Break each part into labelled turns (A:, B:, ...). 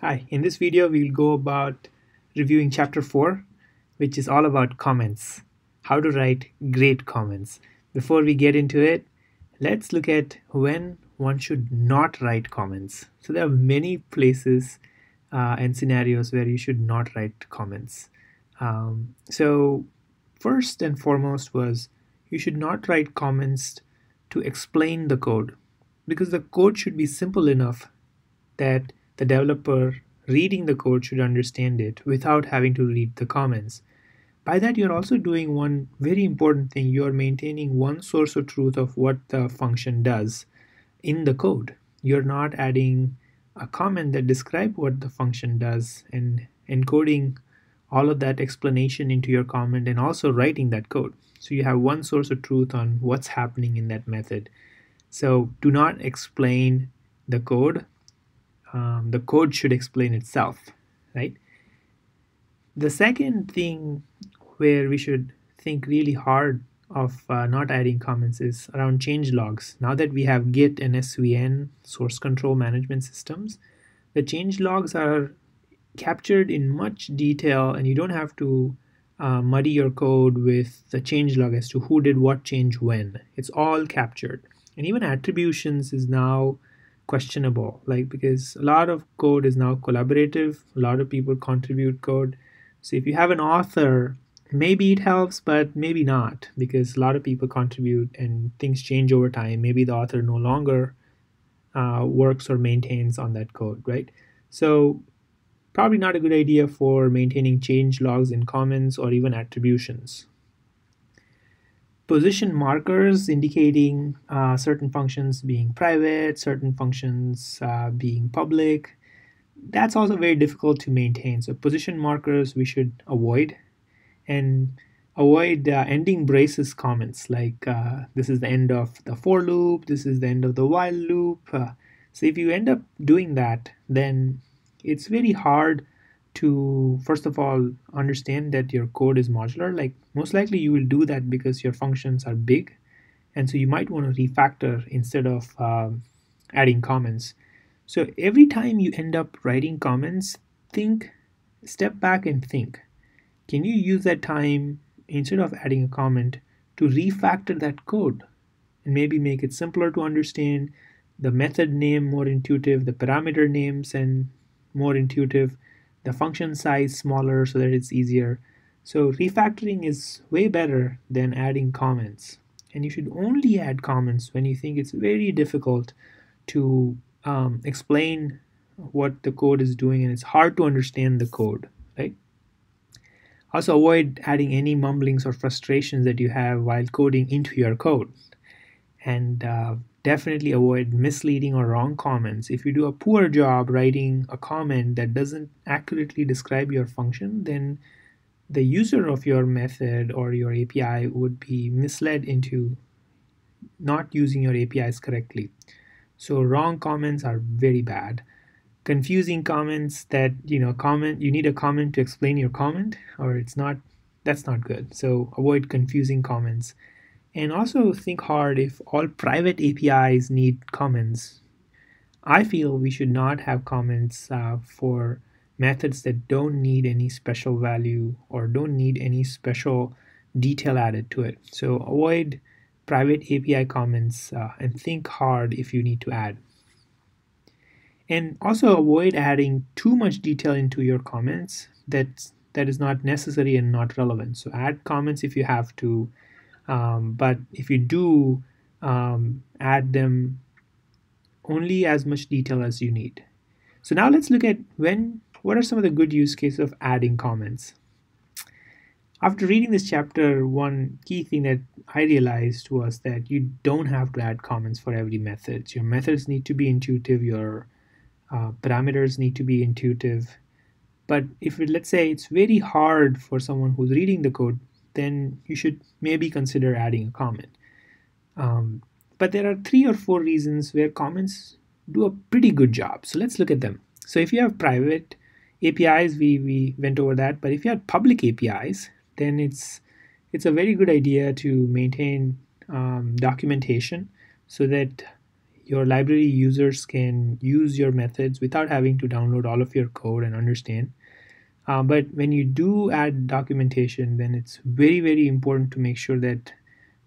A: Hi, in this video we'll go about reviewing chapter 4 which is all about comments. How to write great comments. Before we get into it, let's look at when one should not write comments. So there are many places uh, and scenarios where you should not write comments. Um, so first and foremost was you should not write comments to explain the code because the code should be simple enough that the developer reading the code should understand it without having to read the comments. By that, you're also doing one very important thing. You're maintaining one source of truth of what the function does in the code. You're not adding a comment that describe what the function does and encoding all of that explanation into your comment and also writing that code. So you have one source of truth on what's happening in that method. So do not explain the code um, the code should explain itself, right? The second thing where we should think really hard of uh, not adding comments is around change logs. Now that we have Git and SVN source control management systems, the change logs are captured in much detail and you don't have to uh, muddy your code with the change log as to who did what change when. It's all captured. And even attributions is now questionable like because a lot of code is now collaborative a lot of people contribute code. So if you have an author maybe it helps but maybe not because a lot of people contribute and things change over time. Maybe the author no longer uh, works or maintains on that code right? So probably not a good idea for maintaining change logs in comments or even attributions position markers indicating uh, certain functions being private, certain functions uh, being public. That's also very difficult to maintain. So position markers we should avoid and avoid uh, ending braces comments like uh, this is the end of the for loop, this is the end of the while loop. Uh, so if you end up doing that, then it's very hard to first of all understand that your code is modular. Like most likely you will do that because your functions are big. And so you might want to refactor instead of um, adding comments. So every time you end up writing comments think step back and think. Can you use that time instead of adding a comment to refactor that code? And maybe make it simpler to understand the method name more intuitive the parameter names and more intuitive the function size smaller so that it's easier. So refactoring is way better than adding comments. And you should only add comments when you think it's very difficult to um, explain what the code is doing and it's hard to understand the code, right? Also avoid adding any mumblings or frustrations that you have while coding into your code. And uh, definitely avoid misleading or wrong comments. If you do a poor job writing a comment that doesn't accurately describe your function, then the user of your method or your API would be misled into not using your APIs correctly. So wrong comments are very bad. Confusing comments that, you know, comment you need a comment to explain your comment or it's not that's not good. So avoid confusing comments and also think hard if all private APIs need comments. I feel we should not have comments uh, for methods that don't need any special value or don't need any special detail added to it. So avoid private API comments uh, and think hard if you need to add. And also avoid adding too much detail into your comments that that is not necessary and not relevant. So add comments if you have to um, but if you do um, add them only as much detail as you need. So now let's look at when what are some of the good use cases of adding comments. After reading this chapter, one key thing that I realized was that you don't have to add comments for every method. Your methods need to be intuitive, your uh, parameters need to be intuitive. But if it, let's say it's very hard for someone who's reading the code then you should maybe consider adding a comment. Um, but there are three or four reasons where comments do a pretty good job. So let's look at them. So if you have private APIs, we, we went over that, but if you have public APIs, then it's it's a very good idea to maintain um, documentation so that your library users can use your methods without having to download all of your code and understand. Uh, but when you do add documentation, then it's very, very important to make sure that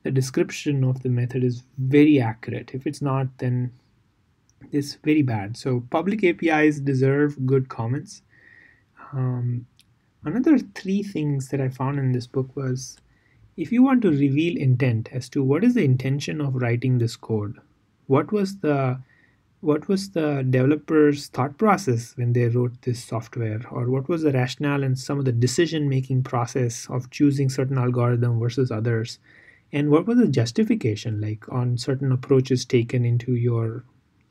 A: the description of the method is very accurate. If it's not, then it's very bad. So public APIs deserve good comments. Um, another three things that I found in this book was if you want to reveal intent as to what is the intention of writing this code, what was the what was the developer's thought process when they wrote this software? Or what was the rationale and some of the decision making process of choosing certain algorithm versus others? And what was the justification like on certain approaches taken into your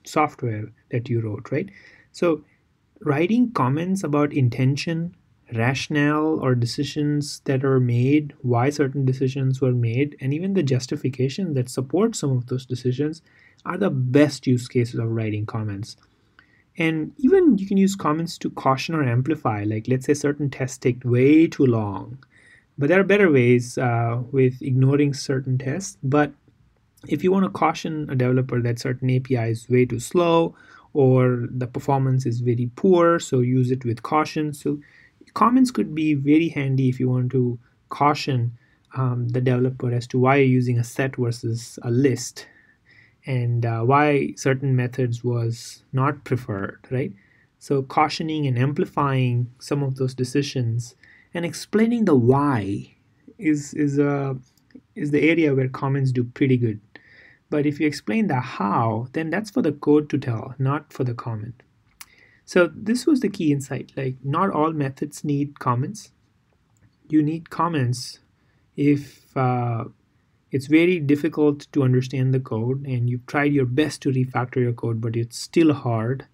A: software that you wrote right? So writing comments about intention rationale or decisions that are made why certain decisions were made and even the justification that support some of those decisions are the best use cases of writing comments. And even you can use comments to caution or amplify, like let's say certain tests take way too long. But there are better ways uh, with ignoring certain tests. But if you want to caution a developer that certain API is way too slow or the performance is very poor, so use it with caution. So comments could be very handy if you want to caution um, the developer as to why you're using a set versus a list and uh, why certain methods was not preferred, right? So cautioning and amplifying some of those decisions and explaining the why is is a uh, is the area where comments do pretty good. But if you explain the how, then that's for the code to tell, not for the comment. So this was the key insight. Like not all methods need comments. You need comments if uh, it's very difficult to understand the code and you've tried your best to refactor your code but it's still hard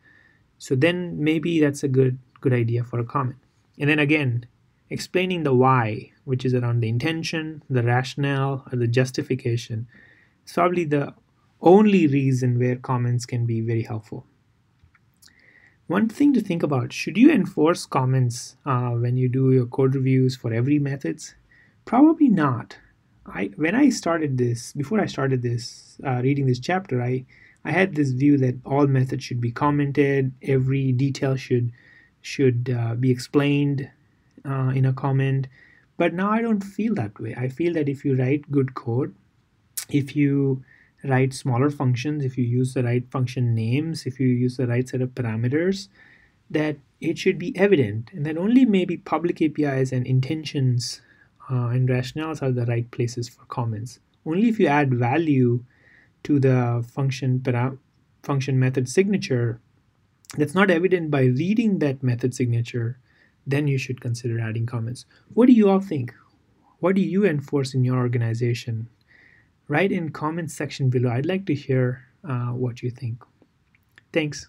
A: so then maybe that's a good good idea for a comment and then again explaining the why which is around the intention the rationale or the justification is probably the only reason where comments can be very helpful one thing to think about should you enforce comments uh, when you do your code reviews for every methods probably not I when I started this, before I started this, uh, reading this chapter, I I had this view that all methods should be commented, every detail should should uh, be explained uh, in a comment. But now I don't feel that way. I feel that if you write good code, if you write smaller functions, if you use the right function names, if you use the right set of parameters, that it should be evident, and that only maybe public APIs and intentions uh, and rationales are the right places for comments. Only if you add value to the function para- function method signature that's not evident by reading that method signature, then you should consider adding comments. What do you all think? What do you enforce in your organization? Write in comments section below. I'd like to hear uh, what you think. Thanks.